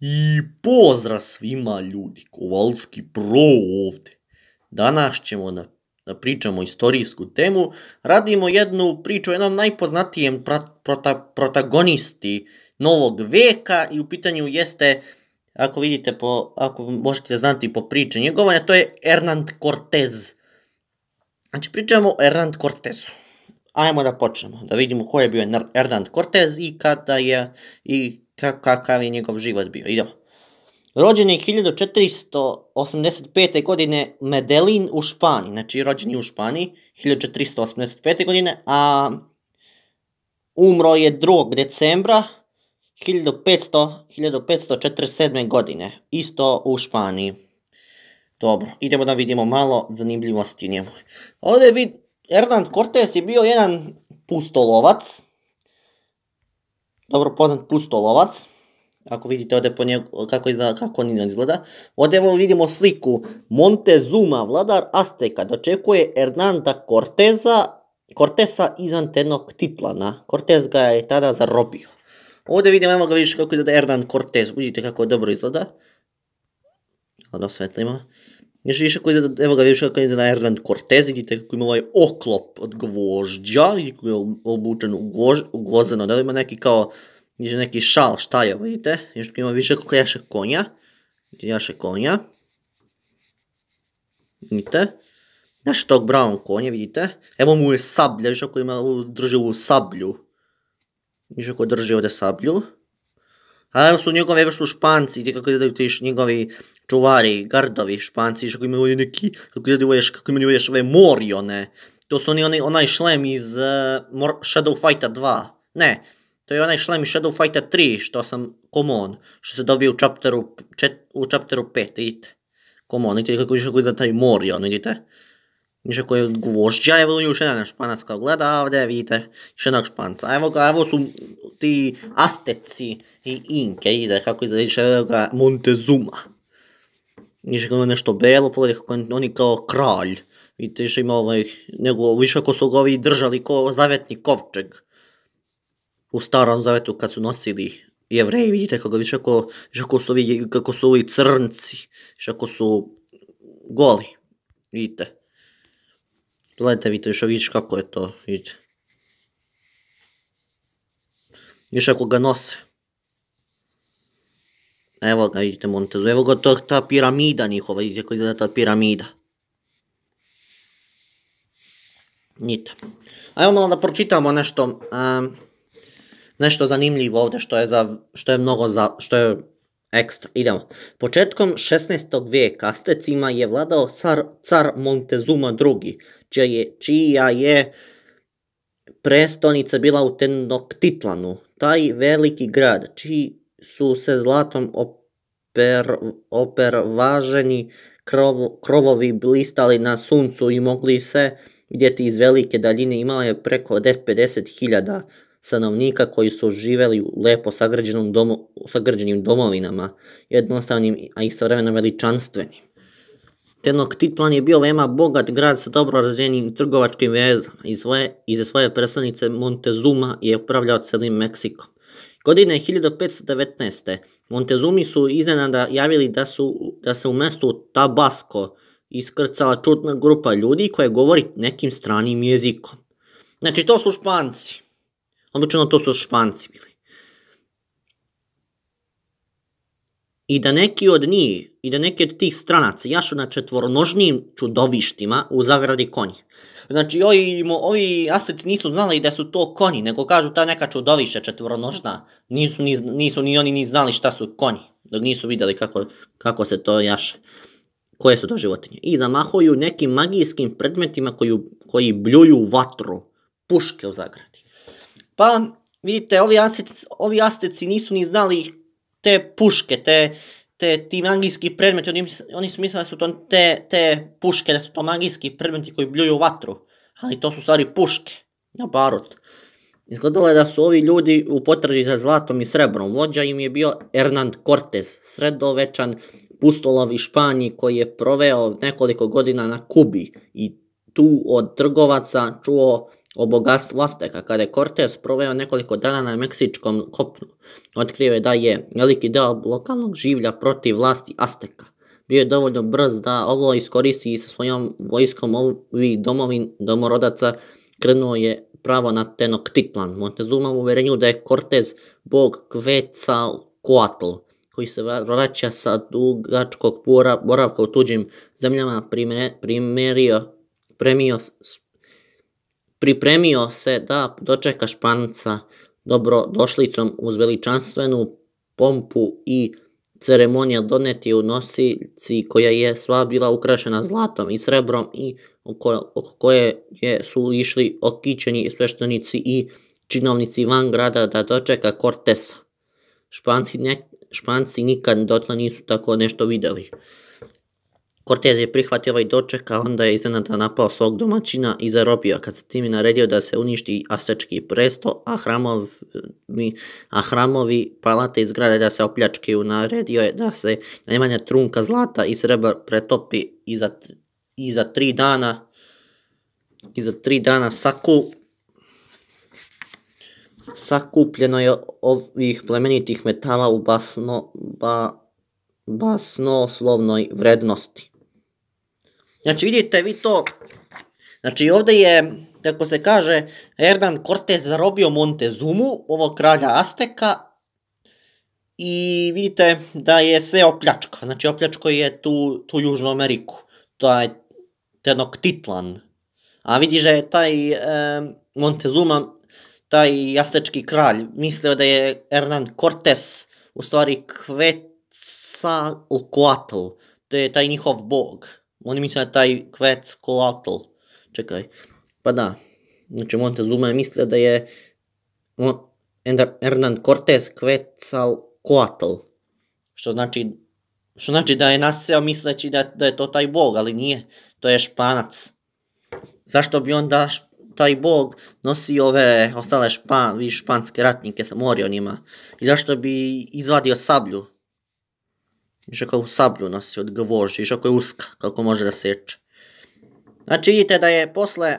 I pozdrav svima ljudi, Kovalski Pro ovdje. Danas ćemo da, da pričamo istorijsku temu. Radimo jednu priču o jednom najpoznatijem prota, protagonisti novog veka i u pitanju jeste, ako vidite, po, ako možete znati po priči njegovanja, to je Hernand Cortez. Znači pričamo o Hernand Cortezu. Ajmo da počnemo, da vidimo ko je bio Hernand Cortez i kada je, i kakav je njegov život bio. Idemo. Rođen je 1485. godine Medellin u Španiji, znači rođen je u Španiji 1485. godine, a umro je 2. decembra 1500, 1547. godine, isto u Španiji. Dobro, idemo da vidimo malo zanimljivosti njemu. Ovdje vid, Hernand Cortés je bio jedan pustolovac, dobro poznat pustolovac. Ako vidite ovdje po njegu, kako, izgleda, kako on izgleda. Ovdje vidimo sliku Montezuma, vladar Azteka, dočekuje Hernanda Corteza, Cortesa izvan titlana. Cortez ga je tada zarobio. Ovdje vidimo, evo ga vidiš kako izgleda Hernand Cortez, vidite kako dobro izgleda. Osvetlimo. Još više koji evo ga vidiš kako izgleda Hernand Cortez, vidite kako ima ovaj oklop od gvožđa, vidite kako je obučen u, gvož, u da ima neki kao, neki šal, šta je, vidite, još ima više kako jaše konja, jaše konja, vidite, naš tog brown konje, vidite, evo mu je sablja, vidiš kako ima, drži ovu sablju, vidiš kako drži ovdje sablju, a evo su njegove, su španci, vidite kako izgledaju ti njegovi čuvari, gardovi, španci, kako imaju neki, kako imaju, kako imaju još ove morione. To su oni, oni onaj šlem iz uh, Shadow Fighta 2. Ne, to je onaj šlem iz Shadow Fighta 3, što sam, common, što se dobije u chapteru, čet, u chapteru 5, vidite. Common, vidite kako više kako taj morion, vidite. Više koji je gvožđa, evo još jedan španac kao gleda ovdje, vidite, još jednog španca. Evo ga, evo su ti Asteci i Inke, ide kako izgleda, evo ga Montezuma. Više kao nešto belo, pogledaj kako on kao kralj. Vidite, više ima ovaj, nego više ako su ga ovi držali kao zavetni kovčeg. U starom zavetu kad su nosili jevreji, vidite kako više ako, više ako su ovi, kako su ovi crnci, više ako su goli, vidite. Gledajte, vidite, više vidiš kako je to, vidite. Više ako ga nose. Evo ga, vidite Montezu. Evo ga to, ta piramida njihova, vidite kako izgleda ta piramida. Vidite. Ajmo malo da pročitamo nešto, um, nešto zanimljivo ovdje, što je, za, što je mnogo za, što je ekstra. Idemo. Početkom 16. vijeka Astecima je vladao car, car Montezuma II, čija je, čija je prestonica bila u Tenochtitlanu. Taj veliki grad, čiji su se zlatom oper, opervaženi krovovi blistali na suncu i mogli se vidjeti iz velike daljine. Imao je preko 50.000 stanovnika koji su živjeli u lepo sagrađenom domu, sagrađenim domovinama, jednostavnim, a istovremeno veličanstvenim. Tenochtitlan je bio veoma bogat grad sa dobro razvijenim trgovačkim vezama i svoje, iza svoje predstavnice Montezuma je upravljao celim Meksikom. Godine 1519. Montezumi su iznenada javili da, su, da se u mestu Tabasco iskrcala čutna grupa ljudi koja govori nekim stranim jezikom. Znači to su španci. Odlučeno to su španci bili. I da neki od njih, i da neki od tih stranaca jašu na četvoronožnim čudovištima u zagradi konji. Znači, ovi, ovi aseti nisu znali da su to konji, nego kažu ta neka čudovišća četvoronožna. Nisu ni, nisu ni oni ni znali šta su konji, dok nisu vidjeli kako, kako se to jaše. Koje su to životinje. I zamahuju nekim magijskim predmetima koji, koji bljuju vatru, puške u zagradi. Pa, vidite, ovi asteci, ovi asteci nisu ni znali te puške, te, te, ti magijski predmeti, oni, oni su mislili da su to te, te puške, da su to magijski predmeti koji bljuju vatru. Ali to su stvari puške, na barut. Izgledalo je da su ovi ljudi u potraži za zlatom i srebrom. Vođa im je bio Hernand Cortez, sredovečan pustolov iz Španiji koji je proveo nekoliko godina na Kubi i tu od trgovaca čuo o bogatstvu Azteka. Kada je Cortez proveo nekoliko dana na meksičkom kopnu, otkrio je da je veliki deo lokalnog življa protiv vlasti Azteka. Bio je dovoljno brz da ovo iskoristi i sa svojom vojskom ovih domovin, domorodaca krenuo je pravo na Tenochtitlan. Montezuma u uverenju da je Cortez bog Quetzalcoatl, koji se vraća sa dugačkog boravka u tuđim zemljama, primerio, premio, pripremio se da dočeka Španca dobrodošlicom uz veličanstvenu pompu i ceremonija doneti u nosici koja je sva bila ukrašena zlatom i srebrom i oko, koje je, su išli okićeni sveštenici i činovnici van grada da dočeka Cortesa. Španci, ne, španci nikad dotle nisu tako nešto videli. Cortez je prihvatio ovaj doček, a onda je iznenada napao svog domaćina i zarobio, kad tim je naredio da se uništi astečki presto, a hramovi, a hramovi palate iz grada da se opljačkaju, naredio je da se najmanja trunka zlata i srebra pretopi i za, i za tri dana i za tri dana saku sakupljeno je ovih plemenitih metala u basno, ba, basnoslovnoj vrednosti. Znači vidite vi to, znači ovdje je, kako se kaže, Hernan Cortez zarobio Montezumu, ovog kralja Azteka, i vidite da je sve opljačka, znači opljačko je tu, tu Južnu Ameriku, to je Tenochtitlan. A vidiš da je taj e, Montezuma, taj jastečki kralj, mislio da je Hernan Cortez u stvari Quetzalcoatl, to je taj njihov bog. Oni misle taj Quetzalcoatl. Čekaj. Pa da. Znači Montezuma je mislio da je Hernan Cortez Quetzalcoatl. Što znači, što znači da je naseo misleći da, da je to taj bog, ali nije. To je španac. Zašto bi onda taj bog nosi ove ostale špan, vi španske ratnike sa morionima? I zašto bi izvadio sablju? Više kao sablju nosi od gvožđa, ako je uska, kako može da seče. Znači vidite da je posle,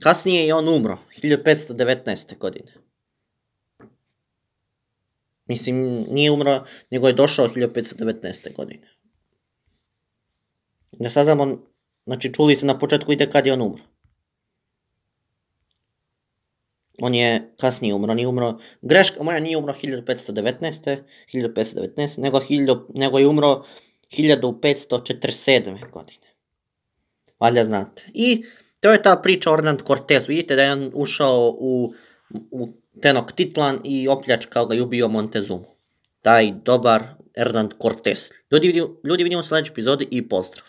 kasnije i on umro, 1519. godine. Mislim, nije umro, nego je došao 1519. godine. Da saznamo, znači čuli ste na početku ide kad je on umro. On je kasnije umro, nije umro, greška moja nije umro 1519. 1519. nego, nego je umro 1547. godine. Valjda znate. I to je ta priča Hernand Cortezu. Vidite da je on ušao u, u Tenochtitlan i opljačkao ga i ubio Montezumu. Taj dobar Hernand Cortez. Ljudi, ljudi vidimo u sljedećoj epizodi i pozdrav.